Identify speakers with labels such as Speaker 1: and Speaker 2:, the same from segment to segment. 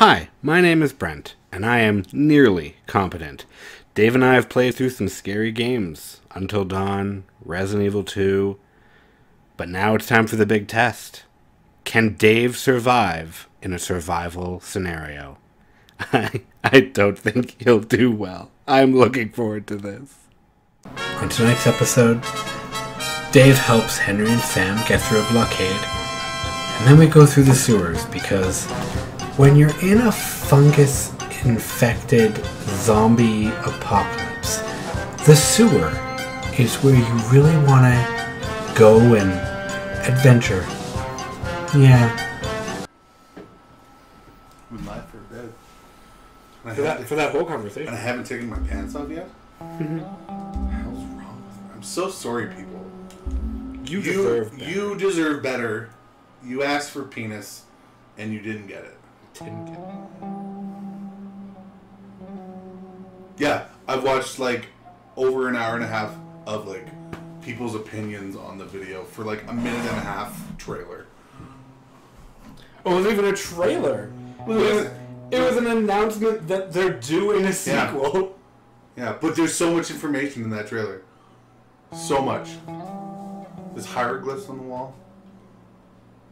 Speaker 1: Hi, my name is Brent, and I am nearly competent. Dave and I have played through some scary games Until Dawn, Resident Evil 2, but now it's time for the big test. Can Dave survive in a survival scenario? I, I don't think he'll do well. I'm looking forward to this. On tonight's episode, Dave helps Henry and Sam get through a blockade, and then we go through the sewers because when you're in a fungus infected zombie apocalypse, the sewer is where you really want to go and adventure. Yeah.
Speaker 2: I'm live for bed. And
Speaker 1: For that, for that whole conversation.
Speaker 2: and I haven't taken my pants off yet. Mm-hmm. What the hell's wrong with me? I'm so sorry, people.
Speaker 1: You
Speaker 2: You
Speaker 1: deserve better.
Speaker 2: you deserve better. You asked for penis, and you didn't get it.
Speaker 1: Didn't.
Speaker 2: Yeah, I've watched like over an hour and a half of like people's opinions on the video for like a minute and a half trailer.
Speaker 1: Oh, it wasn't even a trailer. It was, it was an announcement that they're doing a sequel.
Speaker 2: Yeah, but there's so much information in that trailer. So much. There's hieroglyphs on the wall.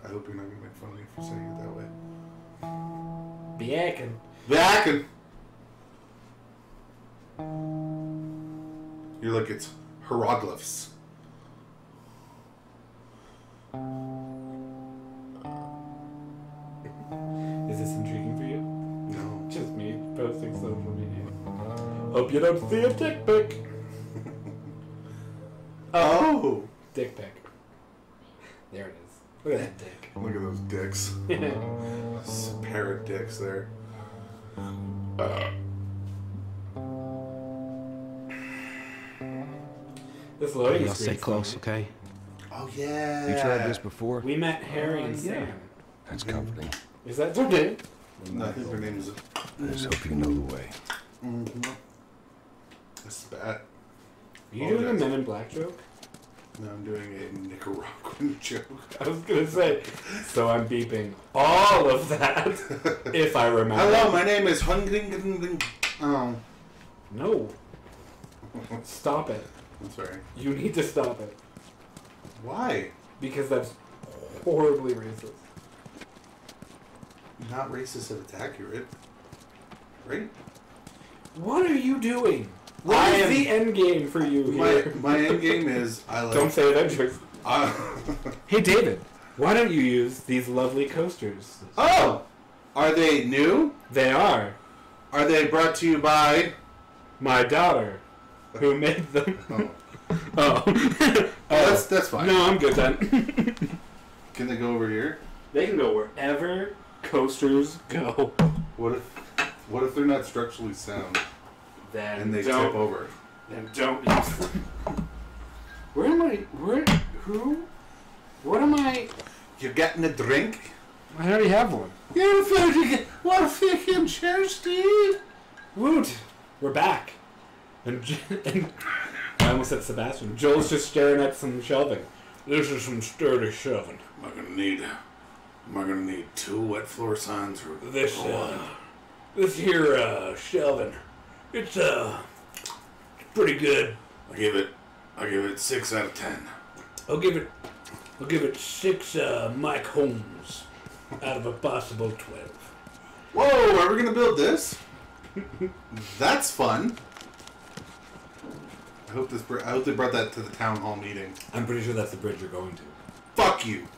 Speaker 2: I hope you're not gonna make fun of me for saying it that way.
Speaker 1: Biakin.
Speaker 2: Back and you're like it's hieroglyphs.
Speaker 1: Is this intriguing for you?
Speaker 2: No.
Speaker 1: Just me posting social media. Um. Hope you don't see a dick pic.
Speaker 2: Oh,
Speaker 1: Dick pic. There it is. Look at that dick.
Speaker 2: look at those dicks. It's a pair of dicks there.
Speaker 1: this loading
Speaker 3: Y'all stay close, okay?
Speaker 2: Oh yeah.
Speaker 3: You tried this before?
Speaker 1: We met Harry and
Speaker 2: yeah.
Speaker 1: Sam.
Speaker 3: That's comforting.
Speaker 1: Is that their name?
Speaker 2: I think their name is
Speaker 3: I just hope you know the way.
Speaker 2: mm-hmm. a spat.
Speaker 1: Are you
Speaker 2: Oh,
Speaker 1: doing a. Men in Black joke?
Speaker 2: No, I'm doing a Nicaraguan joke.
Speaker 1: I was gonna say, so I'm beeping all of that if I remember.
Speaker 2: Hello, my name is Hungring. Oh, um,
Speaker 1: No. Stop it.
Speaker 2: I'm sorry.
Speaker 1: You need to stop it.
Speaker 2: Why?
Speaker 1: Because that's horribly racist.
Speaker 2: Not racist if it's accurate. Right?
Speaker 1: What are you doing? What
Speaker 2: I
Speaker 1: is
Speaker 2: am-
Speaker 1: the end game for you
Speaker 2: My
Speaker 1: here?
Speaker 2: my end game is I like.
Speaker 1: Don't say Avengers.
Speaker 2: I-
Speaker 1: Hey David, why don't you use these lovely coasters?
Speaker 2: oh, are they new?
Speaker 1: They are
Speaker 2: Are they brought to you by?
Speaker 1: my daughter, who made them.
Speaker 2: Oh,
Speaker 1: Oh,
Speaker 2: oh uh, that's that's fine.
Speaker 1: no, I'm good then.
Speaker 2: Can they go over here?
Speaker 1: they can go wherever coasters go.
Speaker 2: What if what if they're not structurally sound
Speaker 1: Then
Speaker 2: and they
Speaker 1: don't.
Speaker 2: tip over?
Speaker 1: Then don't use them. Where am I? Where? Who? What am I?
Speaker 2: You're getting a drink.
Speaker 1: I already have one.
Speaker 2: You're fucking what a fucking chair, Steve.
Speaker 1: Woot! We're back. And, and I almost said Sebastian. Joel's just staring at some shelving. This is some sturdy shelving.
Speaker 2: Am I gonna need? Am I gonna need two wet floor signs or
Speaker 1: This
Speaker 2: or
Speaker 1: uh, this here uh, shelving, it's uh, pretty good.
Speaker 2: I give it. I give it six out of ten.
Speaker 1: I'll give it, I'll give it six uh, Mike Holmes out of a possible twelve.
Speaker 2: Whoa! Are we gonna build this? That's fun. I hope this. I hope they brought that to the town hall meeting.
Speaker 1: I'm pretty sure that's the bridge you're going to.
Speaker 2: Fuck you.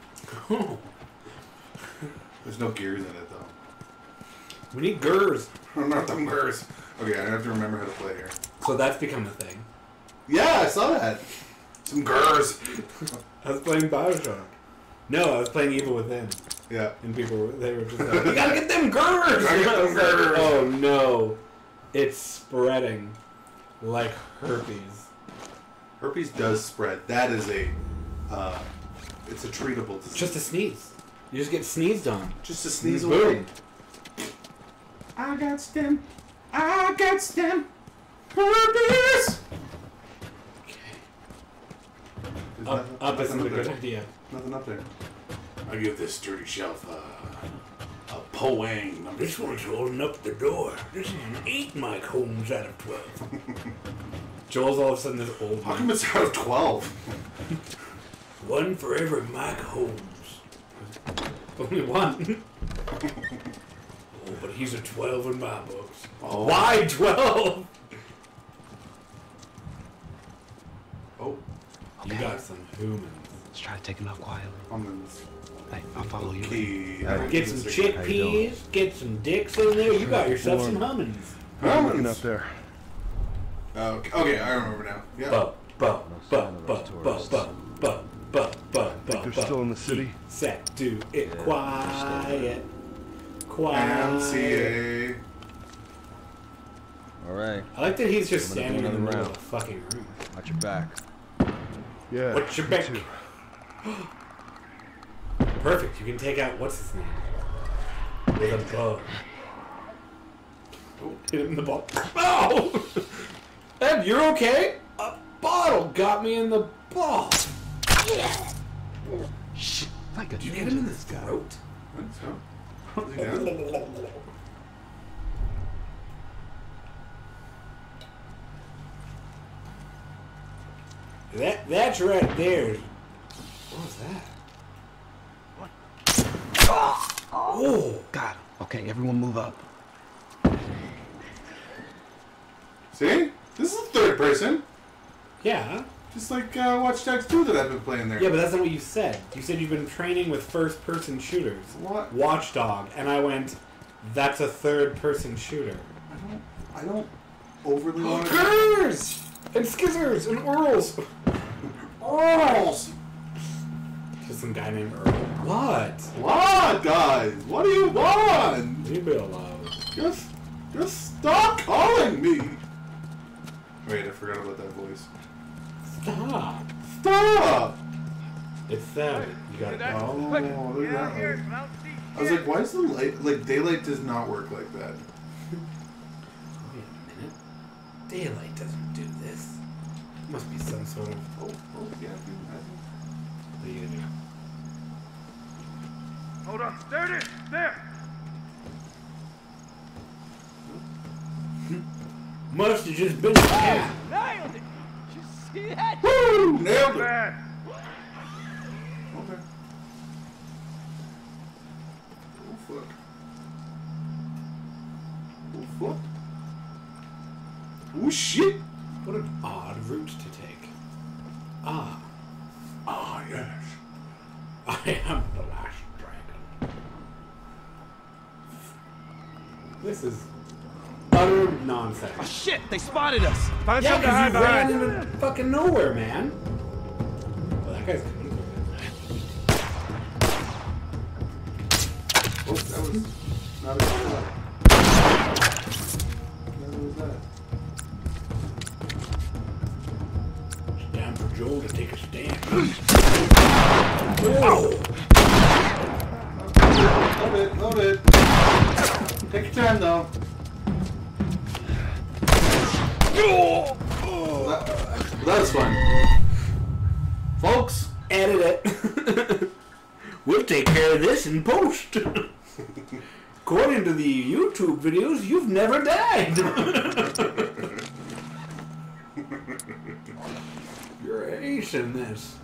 Speaker 2: There's no gears in it though.
Speaker 1: we need gers.
Speaker 2: I'm not them gears. Okay, I have to remember how to play here.
Speaker 1: So that's become a thing.
Speaker 2: Yeah, I saw that. Some gears.
Speaker 1: I was playing Bioshock. No, I was playing Evil Within.
Speaker 2: Yeah.
Speaker 1: And people were, they were just like, you gotta get them gers! I was
Speaker 2: them
Speaker 1: like, oh no. It's spreading like herpes.
Speaker 2: Herpes does spread. That is a. Uh, it's a treatable disease.
Speaker 1: Just a sneeze. You just get sneezed on.
Speaker 2: just a sneeze
Speaker 1: Boom.
Speaker 2: away. I got stem. I got stem. Herpes. There's
Speaker 1: Up,
Speaker 2: nothing-
Speaker 1: up isn't a
Speaker 2: nothing
Speaker 1: good
Speaker 2: there.
Speaker 1: idea.
Speaker 2: Nothing up there. I give this dirty shelf uh, a Hoang. Number
Speaker 1: This one's holding up the door. This is an eight Mike Holmes out of twelve. Joel's all of a sudden this old
Speaker 2: How
Speaker 1: man.
Speaker 2: come it's out of 12?
Speaker 1: One for every Mike Holmes. Only one. oh, but he's a 12 in my books.
Speaker 2: Oh.
Speaker 1: Why 12?
Speaker 2: Oh,
Speaker 1: You got some humans.
Speaker 4: Let's try to take him out quietly.
Speaker 2: I'm
Speaker 4: Hey, I'll follow you.
Speaker 2: key.
Speaker 1: Get some
Speaker 3: How you doing?
Speaker 1: chickpeas, get some dicks in there. You got yourself some hummins.
Speaker 3: looking up there.
Speaker 2: Oh, okay. okay, I remember now. Yeah.
Speaker 3: Of
Speaker 1: buh,
Speaker 3: those
Speaker 1: buh,
Speaker 3: tourists.
Speaker 1: buh, buh, buh, buh, buh,
Speaker 3: They're still in the city.
Speaker 1: Set, do it
Speaker 3: Yeah,
Speaker 1: quiet. Quiet.
Speaker 2: MCA.
Speaker 3: All right.
Speaker 1: I like that he's just standing
Speaker 3: do
Speaker 1: in the
Speaker 3: another
Speaker 1: middle
Speaker 3: round.
Speaker 1: of the fucking room.
Speaker 3: Watch your back.
Speaker 4: Yeah.
Speaker 1: What's your back? Perfect. You can take out what's his name with a bug. Oh, hit him in the ball. Oh! Ed, you're okay? A bottle got me in the ball.
Speaker 4: Shh. Like a
Speaker 1: Did you get him in the throat?
Speaker 2: I think so. Is he down?
Speaker 1: That that's right there. What was that? What? Oh,
Speaker 4: Got him. Okay, everyone move up.
Speaker 2: See? This is the third person.
Speaker 1: yeah.
Speaker 2: Just like uh, Watch Dogs 2 that I've been playing there.
Speaker 1: Yeah, but that's not what you said. You said you've been training with first-person shooters.
Speaker 2: What?
Speaker 1: Watchdog, and I went, that's a third-person shooter.
Speaker 2: I don't, I don't overly want to.
Speaker 1: And skizzers and Earls!
Speaker 2: Earls!
Speaker 1: Just some guy named Earl. What?
Speaker 2: What, guys? What do you want?
Speaker 1: Leave me alone.
Speaker 2: Just, just stop calling me. Wait, I forgot about that voice.
Speaker 1: Stop.
Speaker 2: Stop!
Speaker 1: It's Savage. You got it.
Speaker 2: Oh, oh look at that. I was like, why is the light like daylight does not work like that?
Speaker 1: Wait a minute. Daylight doesn't do this. Must be some sort of.
Speaker 2: Oh, oh yeah. I
Speaker 1: What are you gonna do?
Speaker 5: Hold on. There it is. There.
Speaker 1: Must have just been a.
Speaker 5: Nailed it. You?
Speaker 2: Woo! Nailed it.
Speaker 5: Bad.
Speaker 2: Okay. Oh fuck. Oh fuck. Oh shit.
Speaker 1: What an odd route to take. Ah
Speaker 2: yes.
Speaker 1: I am the last dragon. This is utter nonsense.
Speaker 5: Shit! They spotted us. Find
Speaker 1: Yeah,
Speaker 5: something to hide
Speaker 1: you ran
Speaker 5: behind.
Speaker 1: into fucking nowhere, man. Well, that guy's take care of this in post. According to the YouTube videos, you've never died. You're an ace in this.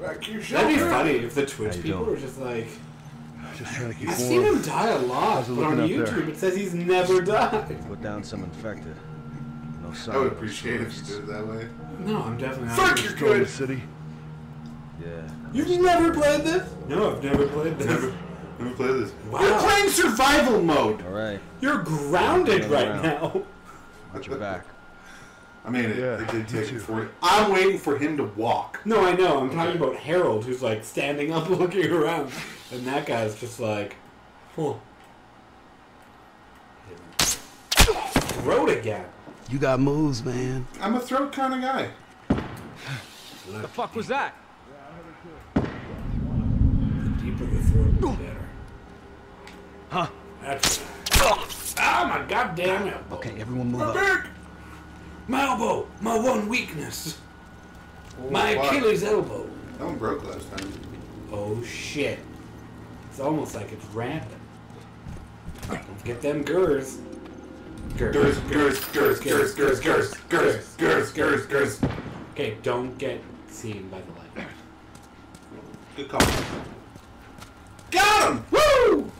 Speaker 2: back your
Speaker 1: That'd be funny if the Twitch
Speaker 3: How
Speaker 1: people
Speaker 3: doing?
Speaker 1: were just like,
Speaker 3: Just trying to keep
Speaker 1: I've seen him die a lot, but on YouTube
Speaker 3: there?
Speaker 1: it says he's never died.
Speaker 3: Put down some infected. No sign
Speaker 2: I would appreciate it if you did it that way.
Speaker 1: No, I'm definitely not.
Speaker 2: Fuck, you're
Speaker 3: Still in the city. Yeah.
Speaker 1: You've never played this? No, I've never played this.
Speaker 2: Never, never played this.
Speaker 1: Wow.
Speaker 2: We're playing survival mode.
Speaker 3: All right.
Speaker 1: You're grounded
Speaker 3: Another
Speaker 1: right
Speaker 3: round.
Speaker 1: now.
Speaker 3: Watch your back.
Speaker 2: I mean, it,
Speaker 3: Yeah,
Speaker 2: it did
Speaker 3: me
Speaker 2: take
Speaker 3: too.
Speaker 2: me for I'm waiting for him to walk.
Speaker 1: No, I know. I'm talking about Harold, who's like standing up, looking around, and that guy's just like, huh. Throat again.
Speaker 4: You got moves, man.
Speaker 2: I'm a throat kind of guy.
Speaker 5: The fuck was that?
Speaker 1: Deeper the throat, better.
Speaker 5: Huh?
Speaker 1: That's. Oh my goddamn elbow!
Speaker 4: Okay, everyone move
Speaker 1: My
Speaker 4: up.
Speaker 1: back, my elbow, my one weakness,
Speaker 2: Oh,
Speaker 1: my
Speaker 2: fuck.
Speaker 1: Achilles elbow.
Speaker 2: That one broke last time.
Speaker 1: Oh shit! It's almost like it's rampant. Get them gurs.
Speaker 2: Gers, gers, gers, gers, gers, gers, gers, gers, gers, gers.
Speaker 1: Okay, don't get seen by the light.
Speaker 2: Good call. Got him! Woo!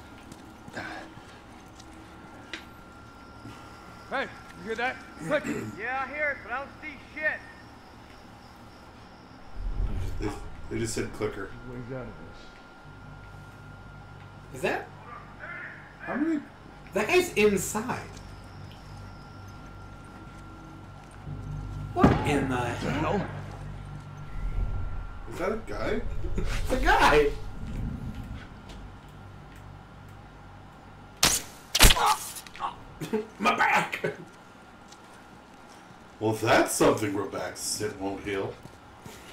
Speaker 5: Hey, you hear that? Click.
Speaker 6: Yeah, I hear it, but I don't see shit.
Speaker 2: They, they just said clicker.
Speaker 3: Ways out of this.
Speaker 1: Is that
Speaker 2: How many?
Speaker 1: that guy's inside? What in the hell?
Speaker 2: Is that a guy?
Speaker 1: it's a guy. My back.
Speaker 2: Well, that's something Robaxacet won't heal.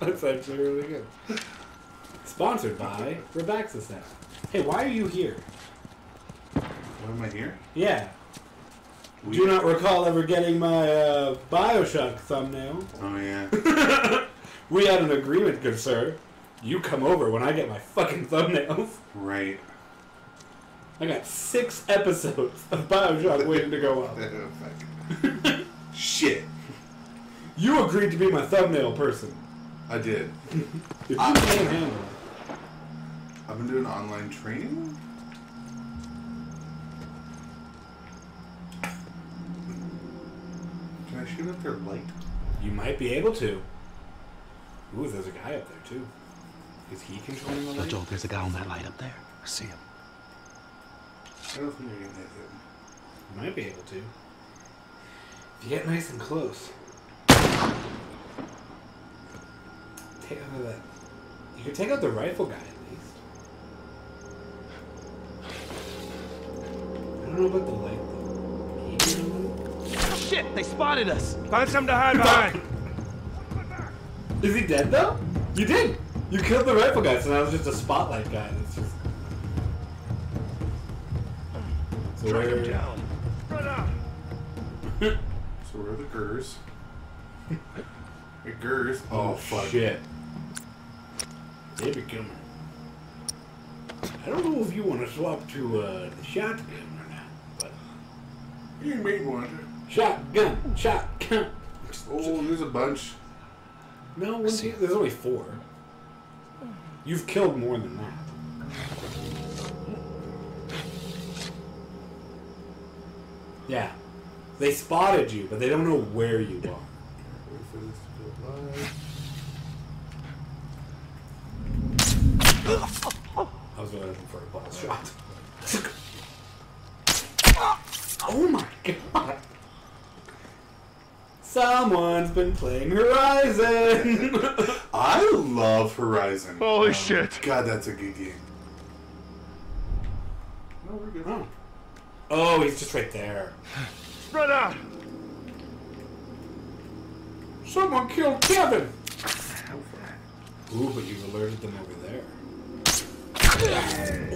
Speaker 1: That's actually really good. Sponsored by Robaxacet. Hey, why are you here?
Speaker 2: Why am I here?
Speaker 1: Yeah.
Speaker 2: We-
Speaker 1: Do not recall ever getting my uh, Bioshock thumbnail.
Speaker 2: Oh yeah.
Speaker 1: We had an agreement, good sir. You come over when I get my fucking thumbnails.
Speaker 2: right.
Speaker 1: I got six episodes of Bioshock waiting to go up.
Speaker 2: Shit.
Speaker 1: You agreed to be my thumbnail person.
Speaker 2: I did.
Speaker 1: If you can't handle it.
Speaker 2: I've been doing online training. Can I shoot up their light?
Speaker 1: You might be able to. Ooh, there's a guy up there too. Is he controlling the light?
Speaker 4: Joe, there's a guy on that light up there. I see him.
Speaker 2: I don't think I can hit him.
Speaker 1: You might be able to. If you get nice and close. Take out that. You could take out the rifle guy at least. I don't know about the light though. Maybe?
Speaker 5: Shit, they spotted us. Find something to hide behind.
Speaker 1: Is he dead though? You did. You killed the rifle guy, so now it's just a spotlight guy. That's just. So where?
Speaker 2: So where are the Gers? the Gers. Oh fuck.
Speaker 1: Shit. They be coming. I don't know if you want to swap to uh, the shotgun or not, but
Speaker 2: You made one.
Speaker 1: shotgun, shotgun.
Speaker 2: Oh, there's a bunch.
Speaker 1: No, wouldn't there's only four. You've killed more than that. They spotted you, but they don't know where you are.
Speaker 2: Wait for this to go.
Speaker 1: I was really looking for a ball shot. oh my god! Someone's been playing Horizon!
Speaker 2: I love Horizon.
Speaker 3: Holy shit!
Speaker 2: God, that's a good game. No, we're good.
Speaker 1: oh. oh, he's just right there.
Speaker 3: Spread out!
Speaker 1: Someone killed Kevin! Ooh, but you've alerted them over there.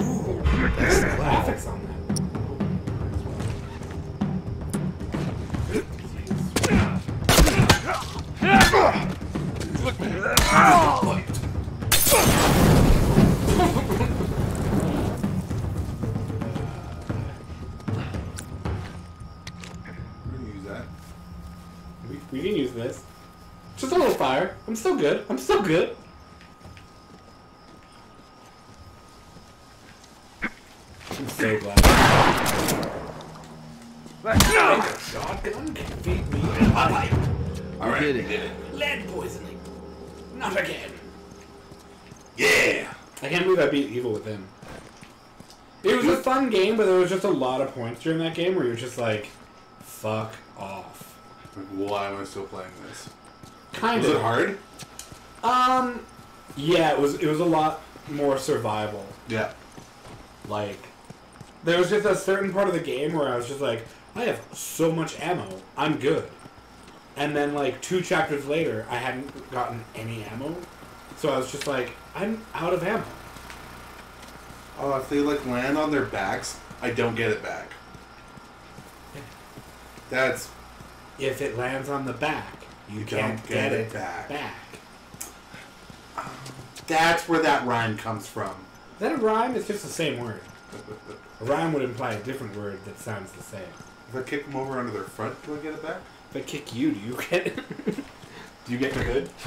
Speaker 1: Ooh, there's the graphics on that.
Speaker 2: We're
Speaker 1: I'm still good. I'm still good. I'm so glad. Shotgun can feed me a light.
Speaker 2: All right,
Speaker 3: did it.
Speaker 2: did it.
Speaker 1: Lead poisoning. Not again.
Speaker 2: Yeah.
Speaker 1: I can't believe I beat Evil Within. It was a fun game, but there was just a lot of points during that game where you're just like, fuck off.
Speaker 2: Like, why am I still playing this?
Speaker 1: Kind
Speaker 2: Was
Speaker 1: of
Speaker 2: it hard?
Speaker 1: Um, yeah, it was. It was a lot more survival.
Speaker 2: Yeah.
Speaker 1: Like, there was just a certain part of the game where I was just like, I have so much ammo, I'm good. And then like two chapters later, I hadn't gotten any ammo, so I was just like, I'm out of ammo.
Speaker 2: Oh, if they like land on their backs, I don't get it back. That's
Speaker 1: If it lands on the back, you,
Speaker 2: You
Speaker 1: can't
Speaker 2: don't
Speaker 1: get,
Speaker 2: get
Speaker 1: it
Speaker 2: it back.
Speaker 1: back.
Speaker 2: that's where that rhyme comes from.
Speaker 1: Is that a rhyme? It's just the same word. A rhyme would imply a different word that sounds the same.
Speaker 2: If I kick them over under their front, do I get it back?
Speaker 1: If I kick you, do you get it? do you get the hood?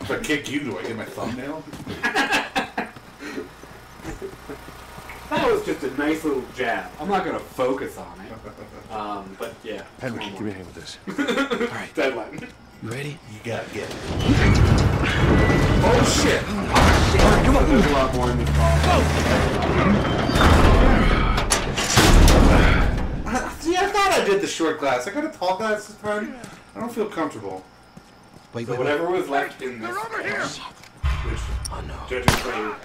Speaker 2: if I kick you, do I get my thumbnail?
Speaker 1: That was just a nice little jab. I'm not gonna focus on it. Um, but yeah.
Speaker 3: Henry, give me a hand with this. All right.
Speaker 1: Deadline.
Speaker 4: You ready?
Speaker 2: You gotta get it.
Speaker 1: Oh shit! come on. There's a lot more in this ball.
Speaker 2: See, I thought I did the short glass. I got a tall glass this time. I don't feel comfortable.
Speaker 4: Wait,
Speaker 1: So
Speaker 4: wait,
Speaker 1: whatever was left in this, They're
Speaker 6: over here!
Speaker 1: which
Speaker 4: Oh no.
Speaker 1: judging from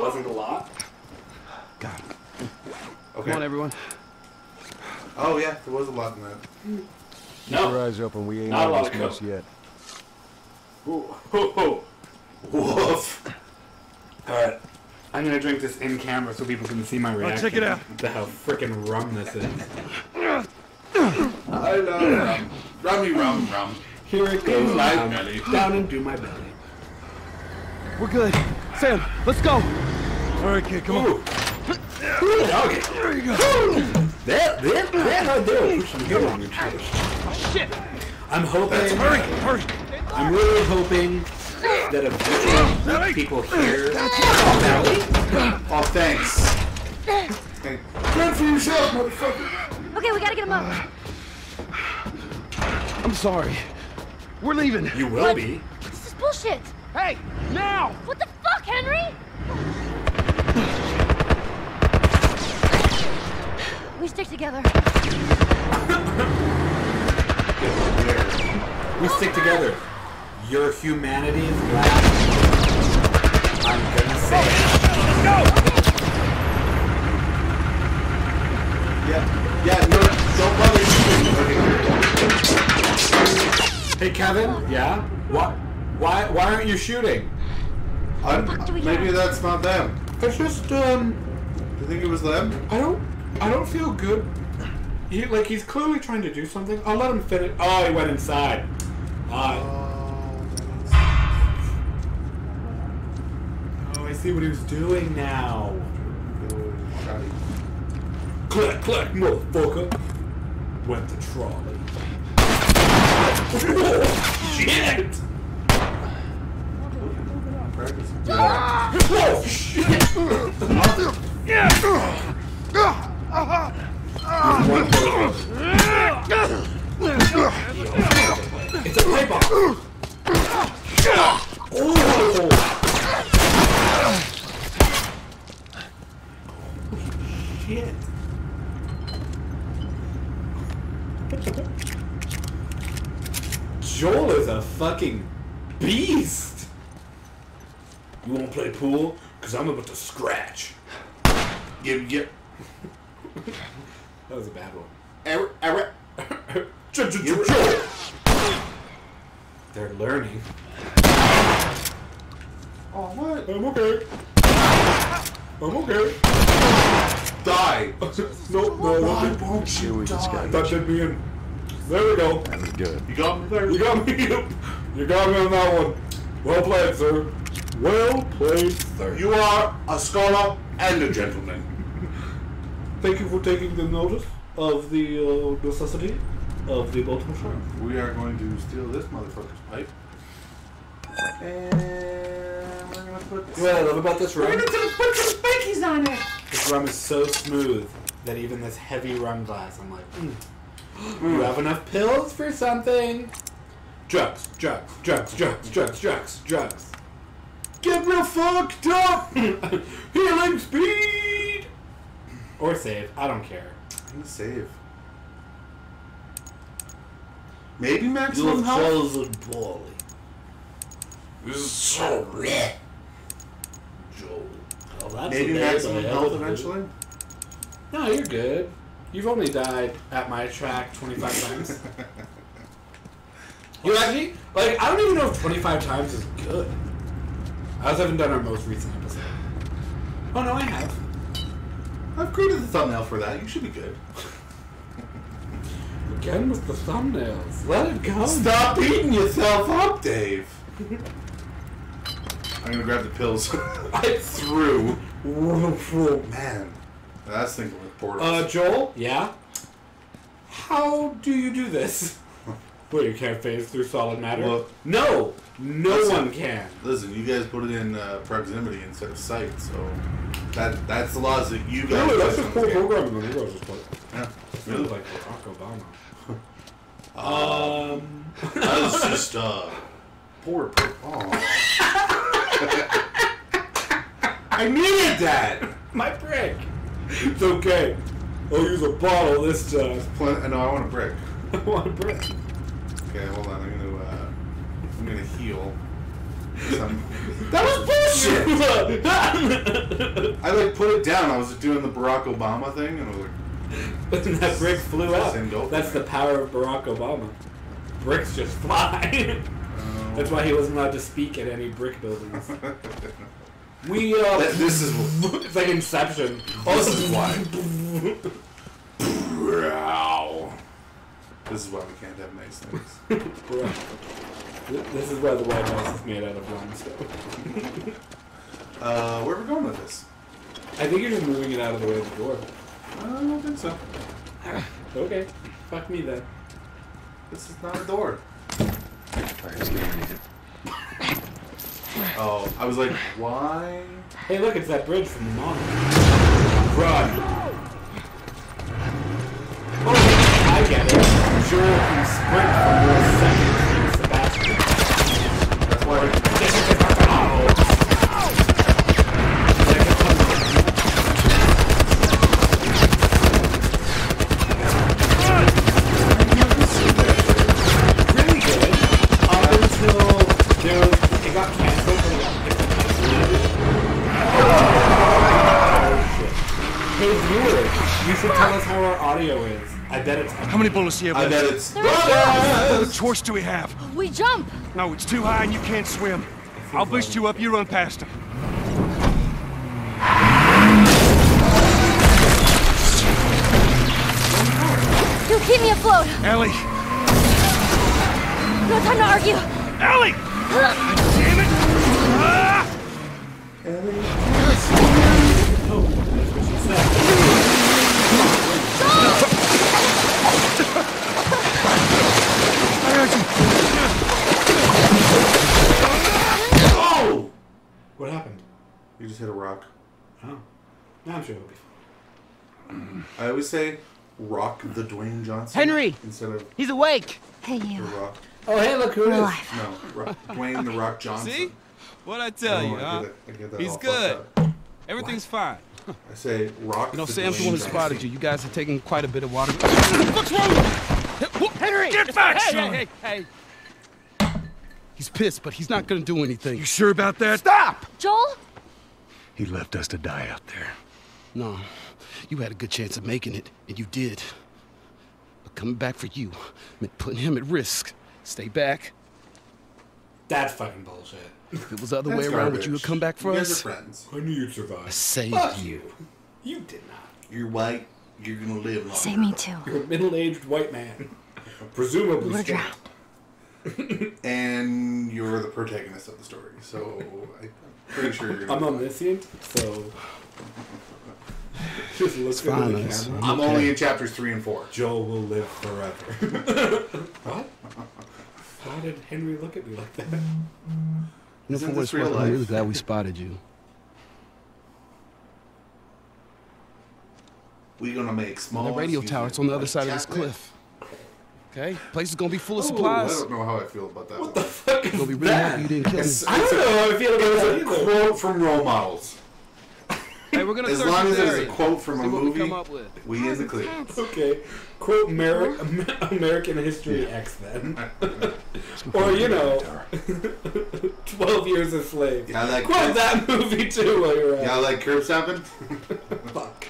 Speaker 1: wasn't a lot.
Speaker 4: Got it.
Speaker 2: Okay.
Speaker 5: Come on, everyone.
Speaker 2: Oh yeah, there was a lot in that.
Speaker 5: Keep your eyes open. We ain't
Speaker 1: Not a
Speaker 5: out of
Speaker 1: of
Speaker 5: this mess yet.
Speaker 1: Ooh, hoo, hoo.
Speaker 2: Woof.
Speaker 1: All right. I'm gonna drink this in camera so people can see my reaction
Speaker 5: check it out.
Speaker 1: to how freaking rum this is.
Speaker 2: I love rum. Rummy rum rum.
Speaker 1: Here it goes.
Speaker 2: my
Speaker 1: down,
Speaker 2: belly.
Speaker 1: down into my belly.
Speaker 5: We're good. Sam, let's go. All right, kid, come on.
Speaker 1: Ooh. Doggy.
Speaker 5: There you go.
Speaker 1: That, that, that right there. Push some good on your chest.
Speaker 5: Shit.
Speaker 1: I'm hoping.
Speaker 5: That's, Hurry, hurry.
Speaker 1: I'm really hoping that eventually people hear Valley.
Speaker 2: Oh, thanks. Hey, Run for yourself, motherfucker.
Speaker 7: Okay, we gotta get him up.
Speaker 5: Uh, I'm sorry. We're leaving.
Speaker 1: You will
Speaker 7: What?
Speaker 1: be.
Speaker 7: This is bullshit.
Speaker 5: Hey, now.
Speaker 7: What the fuck, Henry? We stick together.
Speaker 1: We stick together. Your humanity's last. I'm gonna say it.
Speaker 2: Yeah, yeah, no, don't bother shooting.
Speaker 1: Hey Kevin. Yeah. What? Why? Why aren't you shooting?
Speaker 2: I'm,
Speaker 7: fuck do we
Speaker 2: maybe
Speaker 7: have?
Speaker 2: that's not them.
Speaker 1: It's just um.
Speaker 2: Do you think it was them?
Speaker 1: I don't. I don't feel good. He like he's clearly trying to do something. I'll let him finish. Oh, he went inside. Oh, I see what he was doing now. Click, click, motherfucker. Went the trolley. Oh, shit! Oh, shit! It's a bomb. Oh! Shit. Joel is a fucking beast. You want to play pool? Cause I'm about to scratch. Yep, yep. That was a bad one. Joel. They're learning.
Speaker 2: oh, what?
Speaker 1: I'm okay. I'm okay.
Speaker 2: Die.
Speaker 1: No, no,
Speaker 2: Why
Speaker 1: no.
Speaker 2: won't you
Speaker 5: we just
Speaker 2: die?
Speaker 5: got
Speaker 1: That should be in. There we go.
Speaker 5: That was good.
Speaker 2: You got me there.
Speaker 1: You got me. You got me on that one. Well played, sir. Well played, sir.
Speaker 2: You are a scholar and a gentleman.
Speaker 1: Thank you for taking the notice of the uh, necessity of the Baltimore Shark.
Speaker 2: We are going to steal this motherfucker's pipe. And we're gonna put.
Speaker 1: What I love about this rum, We're gonna
Speaker 2: put some spikies on it.
Speaker 1: this rum is so smooth that even this heavy rum glass, I'm like, mm. you have enough pills for something? Drugs, drugs, drugs, drugs, drugs, drugs, drugs. Get me fucked up! Healing speed! Or save, I don't care.
Speaker 2: I'm gonna save. Maybe maximum health.
Speaker 1: You chosen poorly.
Speaker 2: This is so red.
Speaker 1: Joel. Oh, that's
Speaker 2: Maybe
Speaker 1: the day
Speaker 2: maximum
Speaker 1: that I
Speaker 2: health
Speaker 1: ever-
Speaker 2: eventually.
Speaker 1: No, you're good. You've only died at my track 25 times. You actually, like, I don't even know if 25 times is good. I also haven't done our most recent episode. Oh, no, I have.
Speaker 2: I've created the thumbnail for that. You should be good.
Speaker 1: Again with the thumbnails. Let it go.
Speaker 2: Stop beating yourself up, Dave. I'm gonna grab the pills.
Speaker 1: I threw.
Speaker 2: Man, was thinking with portals.
Speaker 1: Uh, Joel? Yeah? How do you do this? What, you can't phase through solid matter?
Speaker 2: Well-
Speaker 1: no! No
Speaker 2: Listen.
Speaker 1: one can.
Speaker 2: Listen, you guys put it in uh, proximity instead of sight, so that that's the laws that you guys.
Speaker 1: Really, that's just
Speaker 2: on
Speaker 1: poor
Speaker 2: this game.
Speaker 1: programming when you guys just play.
Speaker 2: Yeah, really.
Speaker 1: like Barack Obama. Um,
Speaker 2: I was just uh, poor. Per- oh. I needed that.
Speaker 1: my brick! It's okay. I'll use a bottle this time.
Speaker 2: Pl- I I want a brick.
Speaker 1: I want a brick.
Speaker 2: Okay, hold on. I'm gonna uh, I'm gonna heal.
Speaker 1: That was bullshit!
Speaker 2: I like put it down. I was doing the Barack Obama thing, and I was like,
Speaker 1: But then that brick flew
Speaker 2: go.
Speaker 1: That's the power of Barack Obama. Bricks just fly.
Speaker 2: oh.
Speaker 1: That's why he wasn't allowed to speak at any brick buildings. We, uh.
Speaker 2: That- this is
Speaker 1: it's like Inception.
Speaker 2: Oh, this is why. This is why we can't have nice things.
Speaker 1: Bro. This is why the White House is made out of limestone.
Speaker 2: Uh, where are we going with this?
Speaker 1: I think you're just moving it out of the way of the door.
Speaker 2: I don't think so.
Speaker 1: Okay. Fuck me then.
Speaker 2: This is not a door. Oh, I was like, why?
Speaker 1: Hey, look, it's that bridge from the mom. Run! Oh, I get it. Joel can sprint for more seconds than Sebastian.
Speaker 2: That's why.
Speaker 1: Oh. Really good. Up until there was, it got canceled, but it got picked up. Hey viewers, you should tell us how our audio is. I bet it's
Speaker 5: How many bullets do you
Speaker 2: I
Speaker 5: have
Speaker 2: bet
Speaker 5: left?
Speaker 2: it's.
Speaker 5: What choice do we have?
Speaker 7: We jump.
Speaker 5: No, it's too high and you can't swim. I'll boost you up, you run past him.
Speaker 7: You keep me afloat.
Speaker 5: Ellie!
Speaker 7: No time to argue.
Speaker 5: Ellie! Damn it! Ah! I
Speaker 1: What happened?
Speaker 2: You just hit a rock.
Speaker 1: Oh. No, I'm sure it'll be fine.
Speaker 2: I always say rock the Dwayne Johnson.
Speaker 8: Henry!
Speaker 2: Instead of
Speaker 8: He's awake.
Speaker 7: Hey,
Speaker 2: the
Speaker 7: you.
Speaker 2: rock.
Speaker 1: Oh, hey, look who it
Speaker 7: alive.
Speaker 2: No, rock, Dwayne the Rock Johnson.
Speaker 9: See? What'd I tell
Speaker 2: Oh,
Speaker 9: you,
Speaker 2: I
Speaker 9: huh?
Speaker 2: get that- I get that
Speaker 9: He's
Speaker 2: all
Speaker 9: good.
Speaker 2: up.
Speaker 9: Everything's fine.
Speaker 2: I say rock.
Speaker 5: You know,
Speaker 2: the
Speaker 5: Sam's the one who spotted you. You guys are taking quite a bit of water.
Speaker 8: What's wrong? Henry!
Speaker 5: Get back,
Speaker 8: hey,
Speaker 5: son!
Speaker 8: hey, hey, hey.
Speaker 5: He's pissed, but he's not gonna do anything.
Speaker 9: You sure about that?
Speaker 5: Stop!
Speaker 7: Joel?
Speaker 9: He left us to die out there.
Speaker 5: No, you had a good chance of making it, and you did. But coming back for you meant putting him at risk. Stay back.
Speaker 1: That's fucking bullshit.
Speaker 5: If it was the other
Speaker 2: That's
Speaker 5: way around, would you have come back for
Speaker 2: you
Speaker 5: us?
Speaker 2: guys are friends.
Speaker 1: I knew you'd survive.
Speaker 5: I saved
Speaker 1: Fuck
Speaker 5: you.
Speaker 1: you. You did not.
Speaker 2: You're white. You're gonna live longer.
Speaker 7: Save me too.
Speaker 1: You're a middle-aged white man. Presumably
Speaker 7: We're drowned.
Speaker 2: And you're the protagonist of the story, so I'm pretty sure you're.
Speaker 1: I'm
Speaker 2: Gonna
Speaker 1: omniscient, so... Just look
Speaker 5: fine,
Speaker 1: into the
Speaker 5: it's-
Speaker 1: camera.
Speaker 2: I'm
Speaker 5: Okay.
Speaker 2: only in chapters three and four.
Speaker 1: Joel will live forever. what? Why did Henry look at me like that?
Speaker 5: You know,
Speaker 2: Isn't
Speaker 5: for
Speaker 2: this
Speaker 5: it's
Speaker 2: real
Speaker 5: worth, I'm really glad we spotted you.
Speaker 2: We're gonna make small.
Speaker 5: the radio tower, it's on the other side of this cliff. Okay? Place is gonna be full of
Speaker 2: I
Speaker 5: supplies.
Speaker 2: I don't know how I feel about that.
Speaker 1: What the fuck is
Speaker 5: You'll be really
Speaker 1: that?
Speaker 5: happy you didn't kill him.
Speaker 2: It's,
Speaker 1: I don't know how I feel about
Speaker 2: it's
Speaker 1: that
Speaker 2: a quote from role models.
Speaker 9: Hey, we're gonna
Speaker 2: As long as it's a quote from a
Speaker 9: See what we
Speaker 2: movie,
Speaker 9: come
Speaker 2: we in the clear.
Speaker 1: Okay. Quote Ameri- American History X then. or, you know, 12 Years a Slave.
Speaker 2: Yeah, I like
Speaker 1: Quote that movie too while you're at
Speaker 2: Yeah, I like curb stomping.
Speaker 1: Fuck.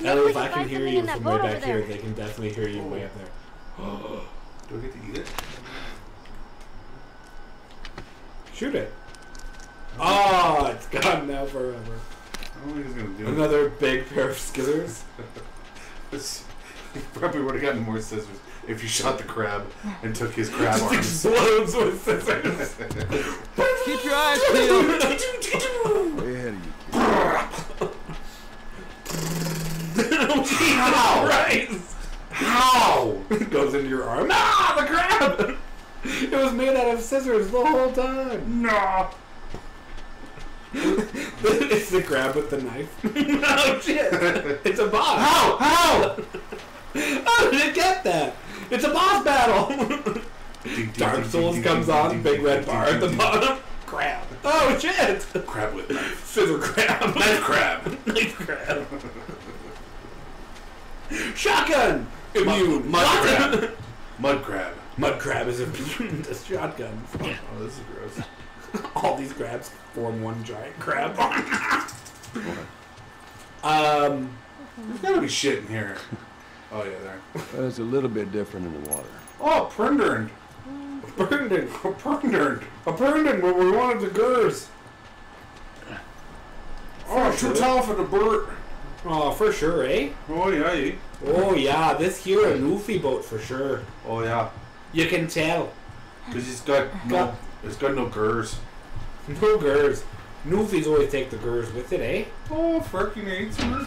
Speaker 7: And
Speaker 1: Ellie, if I
Speaker 7: can
Speaker 1: can hear you from way back here, they can definitely hear you way up there.
Speaker 2: Do I get to eat it?
Speaker 1: Shoot it. Oh, it's gone now forever.
Speaker 2: I don't think he's gonna do it.
Speaker 1: Another big pair of scissors.
Speaker 2: This- You probably would have gotten more scissors if you shot the crab and took his crab
Speaker 1: Just
Speaker 2: arms.
Speaker 1: explodes with scissors.
Speaker 9: Keep your eyes peeled.
Speaker 4: Way ahead of you.
Speaker 1: Goes into your arm. Ah, the crab! It was made out of scissors the whole time.
Speaker 2: No.
Speaker 1: it's the crab with the knife. oh shit! It's a boss.
Speaker 2: How? How?
Speaker 1: How did it get that? It's a boss battle. Dark Souls comes on, big red bar at the bottom. Crab. Oh shit!
Speaker 2: Crab with knife.
Speaker 1: Scissor crab.
Speaker 2: Knife crab.
Speaker 1: Knife crab. Shotgun! Immune.
Speaker 2: Mud
Speaker 1: What?
Speaker 2: crab. Mud crab.
Speaker 1: Mud crab is immune to shotguns.
Speaker 2: Oh, this is gross.
Speaker 1: All these crabs form one giant crab. um,
Speaker 2: There's gotta be shit in here. Oh yeah, there.
Speaker 9: It's a little bit different in the water.
Speaker 2: Oh, Prundern.
Speaker 1: Burnden.
Speaker 2: Prundern.
Speaker 1: A Burnden where we wanted the gurs.
Speaker 2: Oh, too tall for the Burt.
Speaker 1: Oh, for sure, eh?
Speaker 2: Oh yeah, yeah.
Speaker 1: Oh yeah, this here a Luffy boat for sure.
Speaker 2: Oh yeah.
Speaker 1: You can tell.
Speaker 2: Cause he's got no. It's got no gurs.
Speaker 1: No gurs. Newfies always take the gurs with it, eh?
Speaker 2: Oh, fucking ain't sir.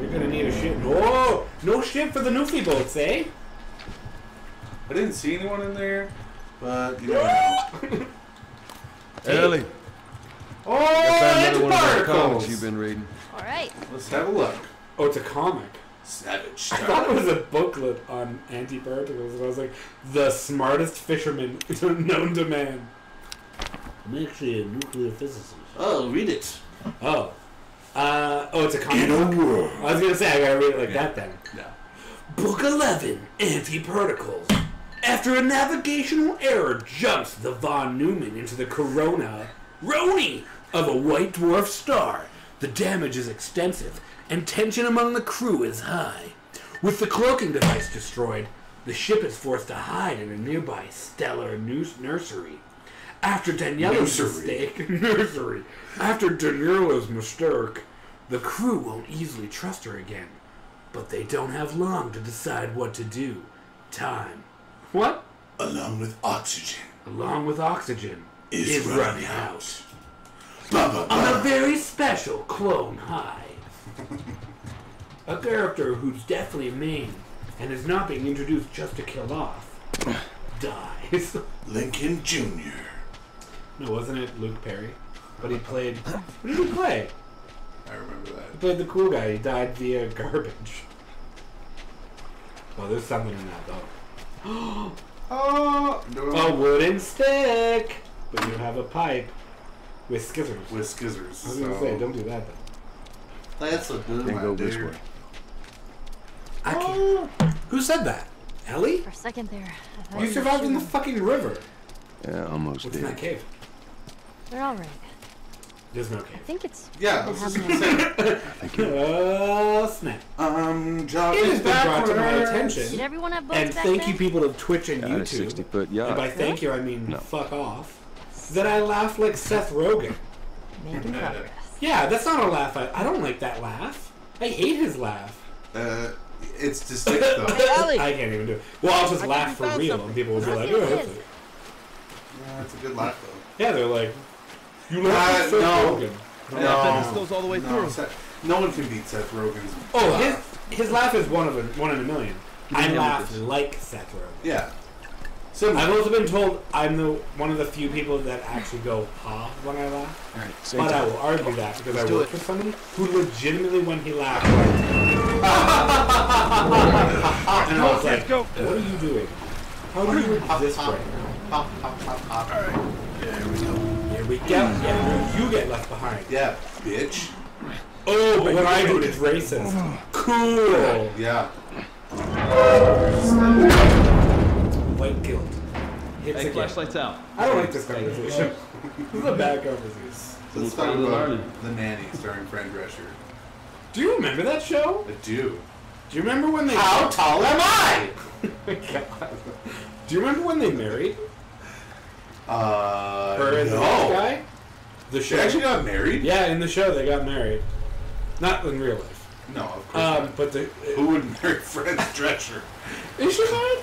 Speaker 1: You're gonna need a ship. No, no ship for the Newfie boats, eh?
Speaker 2: I didn't see anyone in there, but you know.
Speaker 9: Ellie,
Speaker 2: oh,
Speaker 9: found
Speaker 2: it's
Speaker 9: another one of those comics
Speaker 2: particles.
Speaker 9: you've been reading.
Speaker 7: All right.
Speaker 2: Let's have a look.
Speaker 1: Oh, it's a comic.
Speaker 2: Savage.
Speaker 1: I thought it was a booklet on anti-particles, and I was like, the smartest fisherman known to man. I'm actually a nuclear physicist.
Speaker 2: Oh, read it.
Speaker 1: Oh. Uh, oh, it's a comic
Speaker 2: In a world.
Speaker 1: I was gonna say, I gotta read it like
Speaker 2: Yeah.
Speaker 1: that then.
Speaker 2: Yeah.
Speaker 1: Book 11 Anti-Particles. After a navigational error jumps the Von Neumann into the corona Roni of a white dwarf star, the damage is extensive and tension among the crew is high. With the cloaking device destroyed, the ship is forced to hide in a nearby stellar nursery. After Daniela's
Speaker 2: Nursery.
Speaker 1: mistake, nursery. After Daniela's mistake, the crew won't easily trust her again. But they don't have long to decide what to do. Time. What?
Speaker 2: Along with oxygen
Speaker 1: Along with oxygen,
Speaker 2: is,
Speaker 1: running,
Speaker 2: running
Speaker 1: out.
Speaker 2: out.
Speaker 1: On a very special clone hide. a character who's definitely main and is not being introduced just to kill off. Dies.
Speaker 2: Lincoln Jr.
Speaker 1: no, wasn't it Luke Perry? But he played. What did he play?
Speaker 2: I remember
Speaker 1: He
Speaker 2: that.
Speaker 1: played the cool guy. He died via garbage. Oh, there's something in that though.
Speaker 2: Oh, no.
Speaker 1: A wooden stick, but you have a pipe with skizzers.
Speaker 2: with skizzers.
Speaker 1: I was gonna
Speaker 2: so-
Speaker 1: say, don't do that though.
Speaker 2: That's a good
Speaker 9: Then
Speaker 2: one,
Speaker 9: go this way.
Speaker 1: I can't. Who said that? Ellie?
Speaker 7: For a second there. I thought
Speaker 1: You survived in the fucking river.
Speaker 9: Yeah, almost
Speaker 1: What's in that cave?
Speaker 7: They're all right.
Speaker 1: There's no
Speaker 7: I think it's
Speaker 2: Yeah, I
Speaker 7: been
Speaker 2: was just
Speaker 7: happening.
Speaker 2: gonna say.
Speaker 1: Oh snap!
Speaker 2: Um,
Speaker 1: It
Speaker 2: jogging
Speaker 1: has been brought to my
Speaker 2: backwards.
Speaker 7: Did
Speaker 1: attention,
Speaker 7: everyone have boats
Speaker 1: and
Speaker 7: back
Speaker 1: thank
Speaker 7: then?
Speaker 1: you people of Twitch and
Speaker 9: Yeah, I had a
Speaker 1: YouTube.
Speaker 9: 60 foot
Speaker 1: And
Speaker 9: yacht.
Speaker 1: by thank you, I mean
Speaker 9: No.
Speaker 1: fuck off. That I laugh like Seth Rogen.
Speaker 7: Making progress.
Speaker 1: Yeah, that's not a laugh. I, I don't like that laugh. I hate his laugh.
Speaker 2: Uh, it's distinct though.
Speaker 8: Ellie!
Speaker 1: I can't even do it. Well, I'll just
Speaker 8: I
Speaker 1: laugh for real,
Speaker 8: something.
Speaker 1: and people will be like, "Oh, that's
Speaker 7: is.
Speaker 1: it."
Speaker 2: yeah, it's a good laugh though.
Speaker 1: Yeah, they're like, "You
Speaker 2: Uh,
Speaker 1: laugh like Seth
Speaker 2: no.
Speaker 1: Rogen."
Speaker 8: Yeah, this goes all the way
Speaker 2: no,
Speaker 8: through.
Speaker 2: Seth, no one can beat Seth Rogen's.
Speaker 1: Oh,
Speaker 2: laugh.
Speaker 1: his his laugh is one of a, one in a million. I laugh like Seth Rogen.
Speaker 2: Yeah. Similar.
Speaker 1: I've also been told I'm the one of the few people that actually go ha when I laugh.
Speaker 9: All right, same
Speaker 1: But I will argue that because
Speaker 9: Let's
Speaker 1: I
Speaker 9: do
Speaker 1: work
Speaker 9: it.
Speaker 1: for somebody who legitimately, when he laughed, went, and I was like,
Speaker 8: go.
Speaker 1: "What are you doing? How do you resist right now?" Here we go. Yeah, you get left behind.
Speaker 2: Yeah, bitch.
Speaker 1: Oh, but when I do it, it's racist. Oh. Cool.
Speaker 2: Yeah.
Speaker 1: White guilt. Hits
Speaker 8: Hey,
Speaker 1: again.
Speaker 8: flashlights out.
Speaker 1: I don't like this conversation. this is a bad conversation.
Speaker 2: So let's talk about The Nanny starring Fran Drescher.
Speaker 1: Do you remember that show?
Speaker 2: I do.
Speaker 1: Do you remember when they?
Speaker 2: How tall am I?
Speaker 1: Do you remember when they married?
Speaker 2: Uh,
Speaker 1: Her and the
Speaker 2: no.
Speaker 1: next guy? The
Speaker 2: She
Speaker 1: show.
Speaker 2: actually got married?
Speaker 1: yeah, in the show they got married. Not in real life.
Speaker 2: No, of course
Speaker 1: Um,
Speaker 2: not.
Speaker 1: but the
Speaker 2: Who would marry Fran Drescher?
Speaker 1: is she married?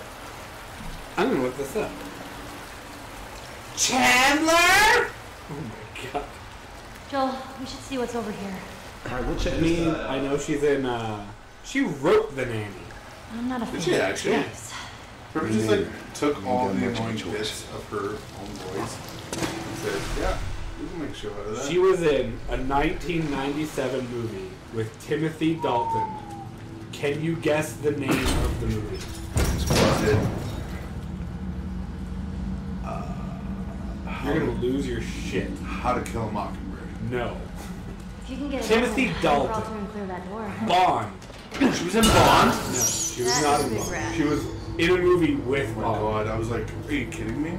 Speaker 1: I'm gonna look this up.
Speaker 2: Chandler?
Speaker 1: Oh my god.
Speaker 7: Joel, we should see what's over here.
Speaker 8: Alright, we'll check
Speaker 1: I mean, I know she's in. uh She wrote the nanny.
Speaker 7: I'm not a
Speaker 2: Did
Speaker 7: fan.
Speaker 2: she actually?
Speaker 1: Yes.
Speaker 2: Trevor
Speaker 9: Me
Speaker 2: just like took
Speaker 9: You
Speaker 2: all the
Speaker 9: much of
Speaker 2: annoying bits of her own voice and said, "Yeah, we can make a show out of that."
Speaker 1: She was in a 1997 movie with Timothy Dalton. Can you guess the name of the movie?
Speaker 2: Said,
Speaker 1: You're gonna lose your shit.
Speaker 2: How to Kill a Mockingbird.
Speaker 1: No.
Speaker 7: If you can get
Speaker 1: Timothy
Speaker 7: open,
Speaker 1: Dalton.
Speaker 7: crawl and clear that door.
Speaker 1: Bond.
Speaker 2: She was in Bond.
Speaker 1: No, she was
Speaker 7: That's
Speaker 1: not in Bond.
Speaker 7: rat.
Speaker 1: She was in a movie with
Speaker 2: Oh my
Speaker 1: Bond.
Speaker 2: god, I was like, are you kidding me?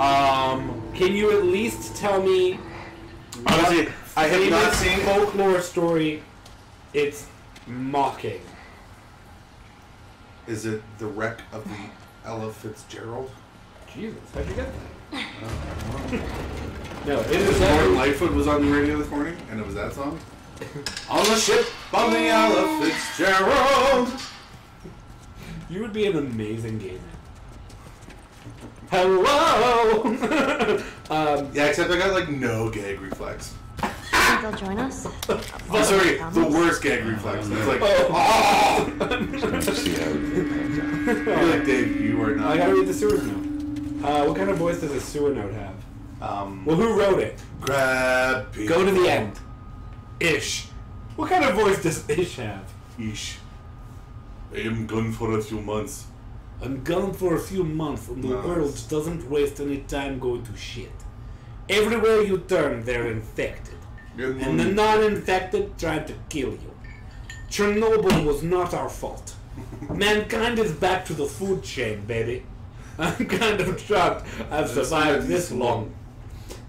Speaker 2: Um,
Speaker 1: Can you at least tell me
Speaker 2: honestly, I have not seen.
Speaker 1: folklore story it's mocking?
Speaker 2: Is it the wreck of the Ella Fitzgerald?
Speaker 1: Jesus, how'd you get that? No, it is
Speaker 2: Lauren
Speaker 1: definitely
Speaker 2: Lightfoot was on the radio this morning, and it was that song. on the ship of the Ella Fitzgerald.
Speaker 1: You would be an amazing gamer. Hello. um,
Speaker 2: Yeah, except I got like no gag reflex.
Speaker 7: Think they'll join us?
Speaker 2: Oh, sorry, the worst gag reflex. It's like,
Speaker 1: Oh.
Speaker 2: oh!
Speaker 9: See how everything pans out.
Speaker 2: You're like, Dave, you are not.
Speaker 1: I gotta read the sewer note. Uh, what kind of voice does a sewer note have?
Speaker 2: Um,
Speaker 1: Well, who wrote it?
Speaker 2: grab people.
Speaker 1: Go to the end. Ish. What kind of voice does Ish have?
Speaker 2: Ish. I am gone for a few months.
Speaker 1: I'm gone for a few months and the
Speaker 2: Nice.
Speaker 1: world doesn't waste any time going to shit. Everywhere you turn, they're infected. And the non-infected trying to kill you. Chernobyl was not our fault. Mankind is back to the food chain, baby. I'm kind of shocked I've survived this long.